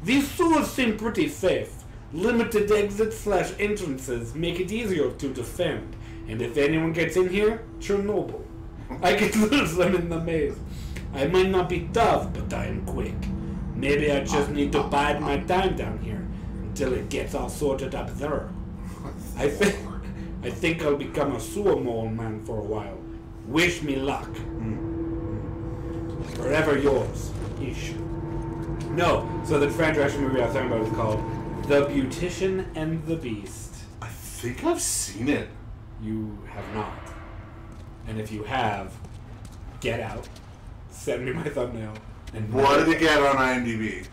Speaker 1: These sewers seem pretty safe. Limited exits slash entrances make it easier to defend. And if anyone gets in here, Chernobyl. I could lose them in the maze. I might not be tough, but I am quick. Maybe I just need to bide my time down here until it gets all sorted up there. I think I think I'll become a sewer mole man for a while. Wish me luck. Forever yours, Ish. No, so the Fran Drescher movie I was talking about is called The Beautician and the Beast.
Speaker 2: I think I've seen it.
Speaker 1: You have not. And if you have, get out. Send me my thumbnail. And
Speaker 2: What did it get on IMDb?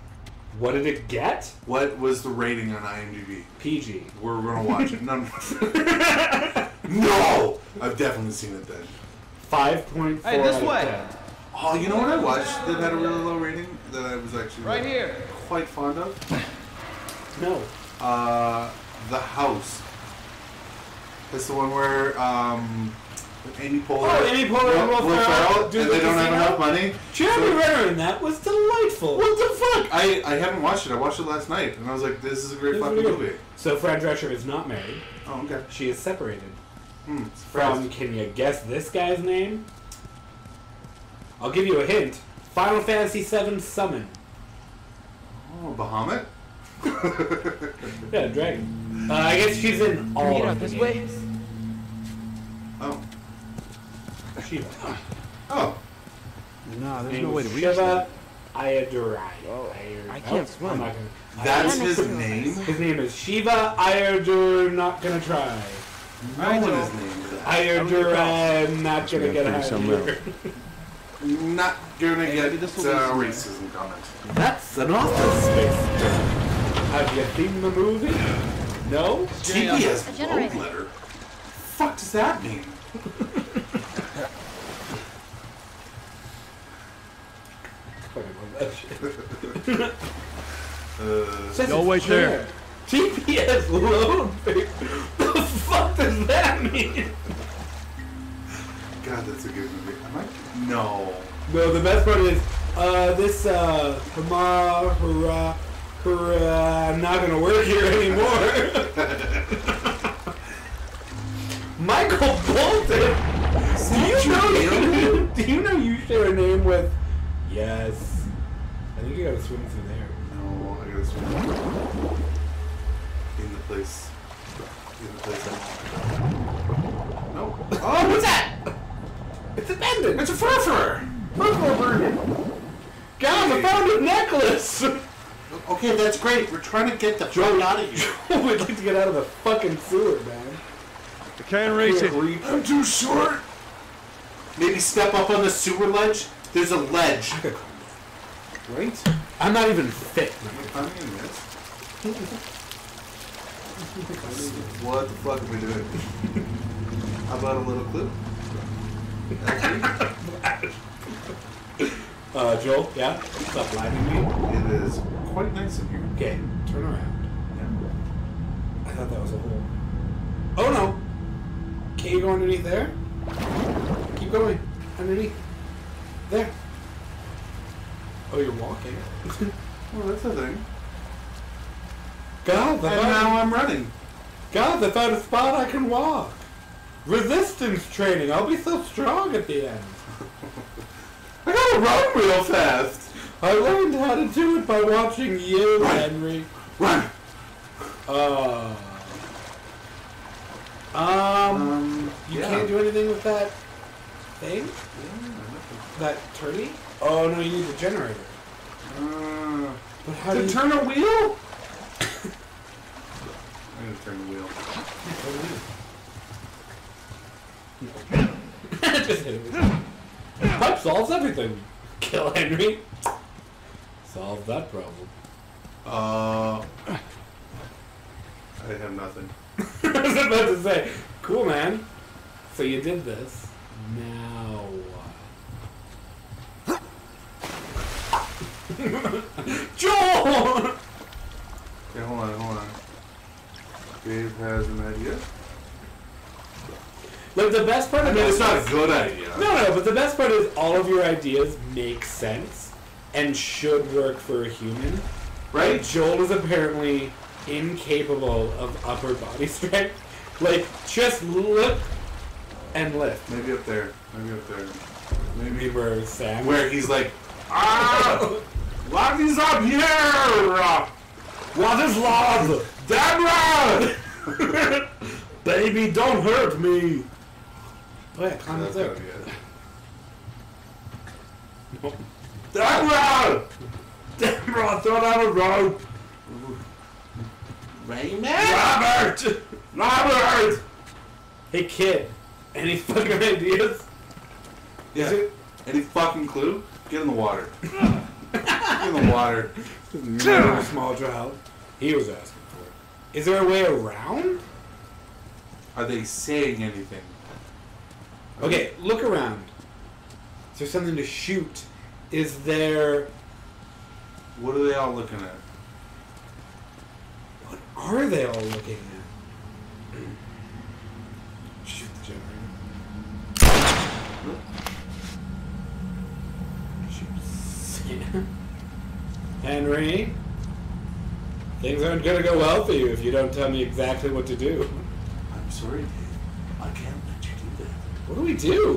Speaker 1: What did it get?
Speaker 2: What was the rating on IMDb?
Speaker 1: PG.
Speaker 2: We're gonna watch it. No, no, I've definitely seen it then.
Speaker 1: Five point four.
Speaker 8: Hey, this
Speaker 1: out of
Speaker 8: way.
Speaker 1: 10.
Speaker 2: Oh, you know what I watched that had a really low rating that I was actually
Speaker 8: Right here.
Speaker 2: quite fond of?
Speaker 1: No.
Speaker 2: Uh, The House. It's the one where um, Amy Poehler,
Speaker 1: Oh, Amy Poehler and Will Ferrell do
Speaker 2: and
Speaker 1: the
Speaker 2: they don't have enough money.
Speaker 1: Jeremy
Speaker 2: So-
Speaker 1: Renner in that was delightful.
Speaker 2: What the fuck? I, I haven't watched it. I watched it last night, and I was like, this is a great
Speaker 1: This
Speaker 2: fucking movie.
Speaker 1: So Fran Drescher is not married.
Speaker 2: Oh, okay.
Speaker 1: She is separated.
Speaker 2: Hmm,
Speaker 1: From, can you guess this guy's name? I'll give you a hint. Final Fantasy VII Summon.
Speaker 2: Oh, Bahamut?
Speaker 1: Yeah, dragon. Uh, I guess she's in all
Speaker 8: Get
Speaker 1: of
Speaker 8: out this way.
Speaker 2: Oh.
Speaker 1: Shiva.
Speaker 2: Oh.
Speaker 5: Nah, there's
Speaker 1: Name
Speaker 5: no way to
Speaker 1: is
Speaker 5: reach
Speaker 1: Shiva
Speaker 5: that.
Speaker 1: Ayyadurai.
Speaker 8: I can't
Speaker 1: Oh,
Speaker 8: swim.
Speaker 1: Gonna-
Speaker 2: That's his name?
Speaker 1: His name is Shiva Ayadur. Not gonna try.
Speaker 2: No one is named that.
Speaker 1: Ayadur. Not gonna
Speaker 9: gonna
Speaker 1: get out of here.
Speaker 2: Not gonna
Speaker 8: Hey,
Speaker 2: get
Speaker 8: maybe this will
Speaker 2: uh,
Speaker 8: be
Speaker 2: racism comment.
Speaker 1: That's an office space. Have you seen the movie? No.
Speaker 2: GPS
Speaker 7: A generator.
Speaker 2: road letter? fuck does that mean?
Speaker 1: Fucking love that shit.
Speaker 2: Uh,
Speaker 1: Says
Speaker 5: Go
Speaker 1: it's
Speaker 5: wait there.
Speaker 1: shared. GPS load. the fuck does that mean?
Speaker 2: God, that's a good movie. No.
Speaker 1: No, the best part is, uh, this, uh, hurrah, hurrah, hurrah, I'm not gonna work here anymore. Michael Bolton! Do you know, do you know you share a name with, yes, I think you gotta swim through there.
Speaker 2: No, I gotta swim. In the place. In the place. I'm- No.
Speaker 1: Oh, what's that? It's abandoned!
Speaker 2: It's a furfur!
Speaker 1: Furfur burning! Guys, I found a necklace!
Speaker 2: Okay, that's great. We're trying to get the fuck out of here.
Speaker 1: We'd like to get out of the fucking sewer, man.
Speaker 5: I can't reach it.
Speaker 1: Can't reach-
Speaker 2: I'm too short. Maybe step up on the sewer ledge. There's a ledge.
Speaker 1: Right? I'm not even fit.
Speaker 2: I mean, yes. what the fuck are we doing? How about a little clip?
Speaker 1: Uh, Joel, yeah? Stop blinding me.
Speaker 2: It is quite nice of you.
Speaker 1: Okay, turn around.
Speaker 2: Yeah.
Speaker 1: I thought that was a hole. Oh no! Can't you go underneath there? Keep going. Underneath. There. Oh, you're walking.
Speaker 2: Well, that's a thing.
Speaker 1: God,
Speaker 2: And now I'm running.
Speaker 1: God, I found a spot I can walk. Resistance training. I'll be so strong at the end.
Speaker 2: I gotta run real fast.
Speaker 1: I learned how to do it by watching you,
Speaker 2: Run.
Speaker 1: Henry.
Speaker 2: Run.
Speaker 1: Uh. Um.
Speaker 2: Um,
Speaker 1: You
Speaker 2: yeah.
Speaker 1: can't do anything with that thing? That turny? Oh no, you need the generator.
Speaker 2: Uh,
Speaker 1: But how do
Speaker 2: to
Speaker 1: you
Speaker 2: turn a wheel? I'm gonna turn the wheel.
Speaker 1: Just hit it with Pipe solves everything. Kill Henry. Solve that problem.
Speaker 2: Uh, I have nothing.
Speaker 1: I was about to say, cool man. So you did this. Now what? Joel!
Speaker 2: Okay, hold on, hold on. Dave has an idea.
Speaker 1: Like the best part
Speaker 2: I
Speaker 1: of
Speaker 2: mean, it's not
Speaker 1: is-
Speaker 2: a good idea.
Speaker 1: No, no, but the best part is all of your ideas make sense and should work for a human. Right? Joel is apparently incapable of upper body strength. Like, just look and lift.
Speaker 2: Maybe up there. Maybe up there.
Speaker 1: Maybe where Sam.
Speaker 2: Where he's like, ah, what is up here?
Speaker 1: What is love?
Speaker 2: Deborah!
Speaker 1: Baby, don't hurt me. Oh yeah, climb up
Speaker 2: That's
Speaker 1: there.
Speaker 2: gotta be it. Deborah!
Speaker 1: Deborah, throw down a rope.
Speaker 2: Raymond?
Speaker 1: Robert!
Speaker 2: Robert!
Speaker 1: Hey kid, any fucking ideas?
Speaker 2: Yeah.
Speaker 1: Is it-
Speaker 2: Any fucking clue? Get in the water. Get in the water.
Speaker 1: a small child. He was asking for it. Is there a way around?
Speaker 2: Are they saying anything?
Speaker 1: Okay, look around. Is there something to shoot? Is there.
Speaker 2: What are they all looking at?
Speaker 1: What are they all looking at? Shoot the generator. Henry? Things aren't gonna go well for you if you don't tell me exactly what to do.
Speaker 2: I'm sorry, Dave. I can't let you do that.
Speaker 1: What do we do?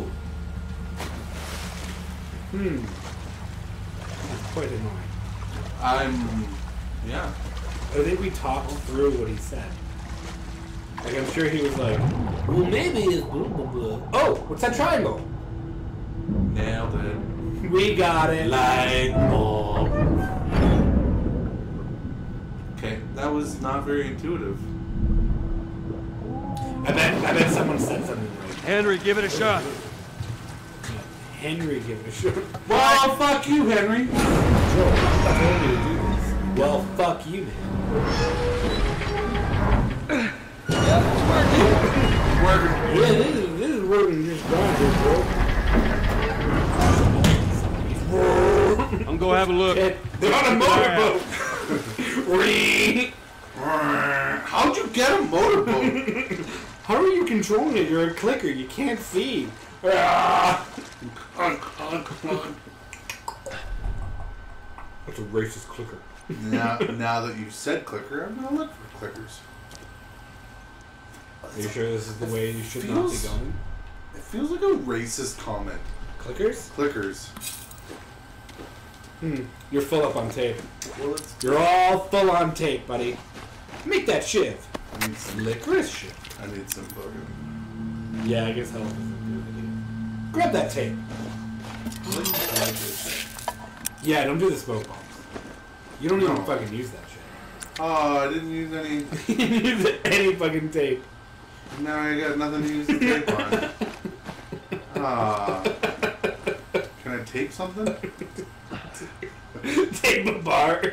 Speaker 1: Hmm. That's quite annoying.
Speaker 2: I'm. Yeah.
Speaker 1: I think we talked through what he said. Like, I'm sure he was like, well, maybe it's blah, blah, blah. Oh, what's that triangle?
Speaker 2: Nailed it.
Speaker 1: We got it.
Speaker 2: Light bulb. Okay, that was not very intuitive.
Speaker 1: I bet, I bet someone said something
Speaker 3: Henry, give it a shot.
Speaker 1: Henry give it a shot.
Speaker 2: Well, fuck you, Henry.
Speaker 1: I told you to do this. Well, fuck you, man.
Speaker 2: Working.
Speaker 1: Yeah, this is, this is working just fine, bro.
Speaker 3: I'm gonna have a look.
Speaker 1: They're on a motorboat.
Speaker 2: How'd you get a motorboat?
Speaker 1: How are you controlling it? You're a clicker. You can't see. Ah! That's a racist clicker.
Speaker 2: now, now that you've said clicker, I'm gonna look for clickers.
Speaker 1: Are you sure this is the way you should
Speaker 2: Feels-
Speaker 1: not be going?
Speaker 2: It feels like a racist comment.
Speaker 1: Clickers?
Speaker 2: Clickers.
Speaker 1: Hmm. You're full up on tape.
Speaker 2: Well, it's.
Speaker 1: You're all full on tape, buddy. Make that shiv.
Speaker 2: I need.
Speaker 1: Licorice shiv.
Speaker 2: I need some fucking.
Speaker 1: Yeah, I guess health is a good. Grab that tape. Yeah, don't do the smoke bombs. You don't even fucking use that shit.
Speaker 2: Oh, I didn't use any.
Speaker 1: you didn't use any fucking tape.
Speaker 2: Now I got nothing to use the tape on. Ah. Can I tape something?
Speaker 1: tape the bar.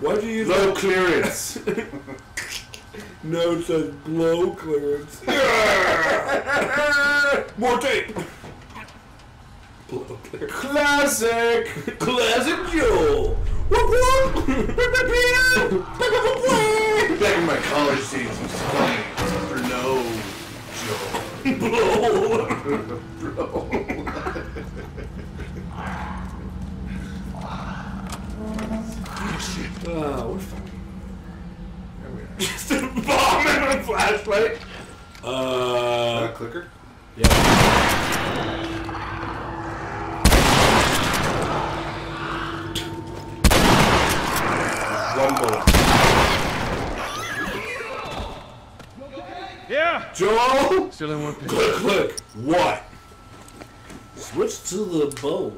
Speaker 1: Why'd you use
Speaker 2: Low clearance.
Speaker 1: No, it says blow clearance. More tape. Blow clearance.
Speaker 2: Classic.
Speaker 1: Classic Joe. Whoop whoop.
Speaker 2: Back in my college days, was funny. For no
Speaker 1: Oh, shit. we're fine. Just a bomb and a flashlight.
Speaker 2: Uh,
Speaker 1: Uh,
Speaker 2: clicker.
Speaker 1: yeah. One bullet.
Speaker 3: Yeah.
Speaker 1: Joel.
Speaker 3: Still in one piece.
Speaker 1: Click, click. What? Switch to the bow.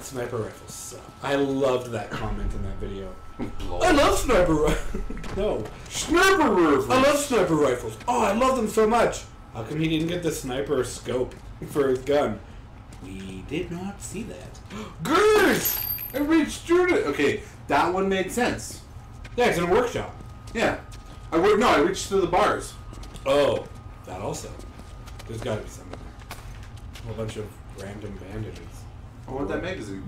Speaker 1: Sniper rifles suck. I loved that comment in that video. I love sniper rifles. no.
Speaker 2: Sniper rifles.
Speaker 1: I love sniper rifles. Oh, I love them so much. How come he didn't get the sniper scope for his gun? We did not see that.
Speaker 2: Goose! I reached through it. Okay, that one made sense.
Speaker 1: Yeah, it's in a workshop.
Speaker 2: Yeah. I re- no, I reached through the bars.
Speaker 1: Oh, that also. There's got to be something there. A whole bunch of random bandages.
Speaker 2: I want that magazine.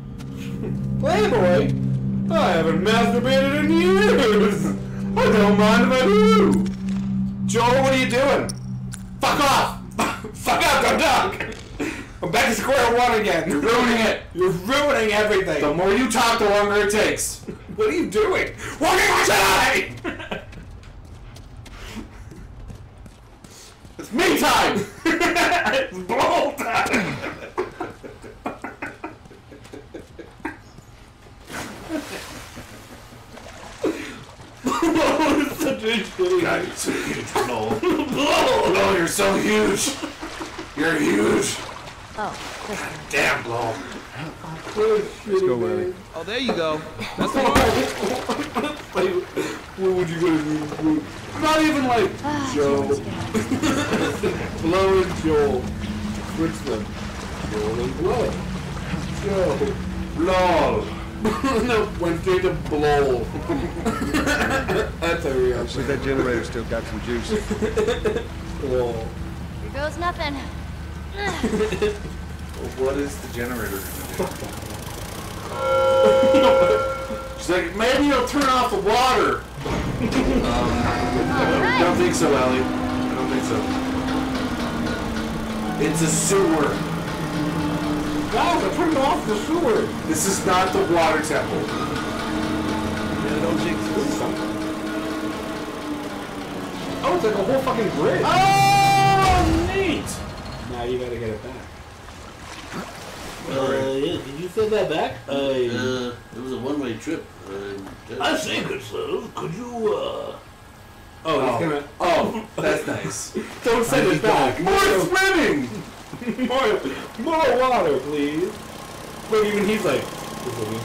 Speaker 1: Playboy? I haven't masturbated in years. I don't mind if I do. Joel, what are you doing? Fuck off! Fuck off, I'm done. I'm back to square one again.
Speaker 2: You're ruining it.
Speaker 1: You're ruining everything.
Speaker 2: The more you talk, the longer it takes.
Speaker 1: What are you doing? On tonight!
Speaker 2: It's me time.
Speaker 1: it's blow time! Blow is such
Speaker 2: God, you're so huge, Blow. Blow, you're so huge. You're huge.
Speaker 7: Oh, this one.
Speaker 2: Damn, Blow.
Speaker 1: Let's
Speaker 8: go, Larry.
Speaker 5: Oh, there you go. That's the one.
Speaker 1: What would you gonna do? Not even like
Speaker 7: Ah,
Speaker 1: Joe.
Speaker 7: Jesus, yeah.
Speaker 1: Blow and Joel. Switch them. Joel and Blow. Joe.
Speaker 2: Lol.
Speaker 1: no, went straight to blow. That's a real
Speaker 8: Looks like that generator still got some juice.
Speaker 1: blow.
Speaker 7: Here goes nothing.
Speaker 2: What is the generator gonna do? She's like, maybe it'll turn off the water. Um, I don't think so, Allie. I don't think so. It's a sewer.
Speaker 1: Guys, I turned off the sewer.
Speaker 2: This is not the water temple.
Speaker 1: Yeah, don't jinx this something. Oh, it's like a whole fucking bridge.
Speaker 2: Oh, neat.
Speaker 1: Now you gotta get it back.
Speaker 10: Uh, yeah, did you send that back?
Speaker 1: Uh,
Speaker 10: Uh, it was a one-way trip. Uh,
Speaker 3: I say, good sir, could you, uh...
Speaker 1: Oh, he's gonna.
Speaker 2: Oh, that's nice.
Speaker 1: Don't send it back.
Speaker 2: More swimming.
Speaker 1: More, more water, please. Look, even he's like. "This will be-"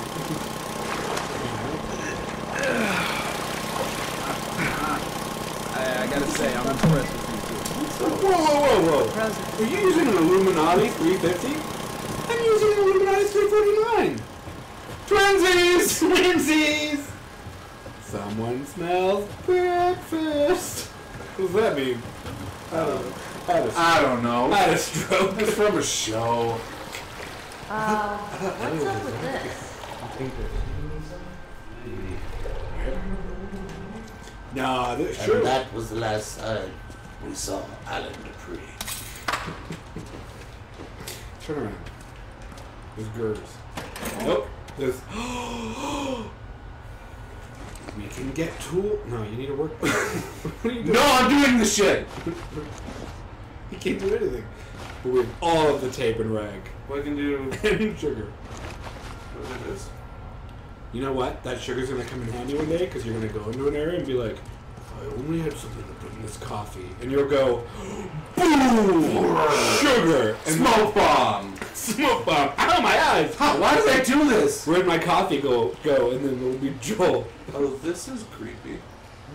Speaker 5: I, I gotta say, I'm impressed with you
Speaker 1: Whoa, whoa, whoa, whoa! Are you using an Illuminati 350? I'm using an Illuminati 349. Twinsies, twinsies. Someone smells breakfast. What does that mean? I don't know. I had a,
Speaker 2: I don't know.
Speaker 1: I had a stroke.
Speaker 2: It's from a show.
Speaker 7: Uh, what's up with this?
Speaker 1: Nah, this
Speaker 10: and
Speaker 1: sure.
Speaker 10: that was the last time we saw Alan Dupree.
Speaker 1: Turn around. There's girders. Nope. There's. we can get tool. No, you need to work. what are you doing?
Speaker 2: No, I'm doing this shit.
Speaker 1: You can't do anything. But we have all of the tape and rag
Speaker 2: What I can do?
Speaker 1: and sugar.
Speaker 2: What is?
Speaker 1: You know what? That sugar's gonna come in handy one day because you're gonna go into an area and be like, I only had something to put in this coffee, and you'll go, boom, sugar, and
Speaker 2: Smoke bomb.
Speaker 1: smoke bomb. Ow, my eyes!
Speaker 2: How, why did I do this?
Speaker 1: Where'd my coffee go? Go, and then it'll be Joel.
Speaker 2: Oh, this is creepy.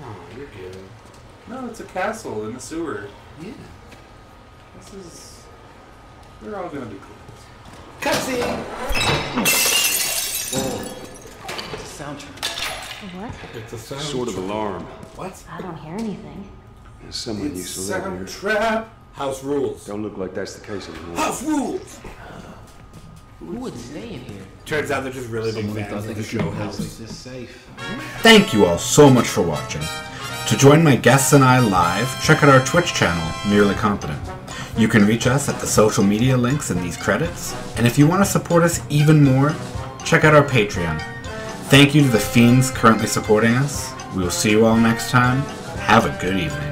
Speaker 1: No, you're good.
Speaker 2: No, it's a castle in the sewer.
Speaker 1: Yeah.
Speaker 2: This is. They're all gonna be cool.
Speaker 10: Cutscene!
Speaker 5: It's a soundtrack.
Speaker 7: What?
Speaker 1: It's a sound.
Speaker 4: Sort of alarm.
Speaker 10: What?
Speaker 7: I don't hear anything.
Speaker 4: Someone
Speaker 2: It's
Speaker 4: used to live
Speaker 2: sound
Speaker 4: here.
Speaker 2: trap.
Speaker 10: House rules.
Speaker 4: Don't look like that's the case anymore.
Speaker 10: House rules!
Speaker 11: Who would stay in here?
Speaker 1: Turns out they're just really big
Speaker 5: Someone
Speaker 1: fans
Speaker 5: thought
Speaker 1: of
Speaker 5: they
Speaker 1: the show
Speaker 5: a house like
Speaker 1: House.
Speaker 5: this safe.
Speaker 1: Thank you all so much for watching. To join my guests and I live, check out our Twitch channel, Nearly Competent. You can reach us at the social media links in these credits, and if you want to support us even more, check out our Patreon. Thank you to the fiends currently supporting us. We will see you all next time. Have a good evening.